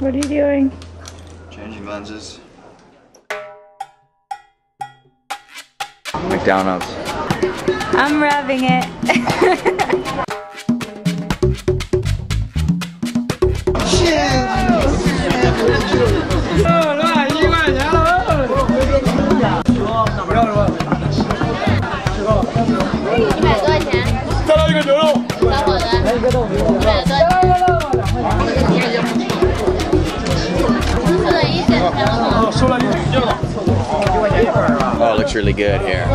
What are you doing? Changing lenses. McDonald's. I'm rubbing it. really good here.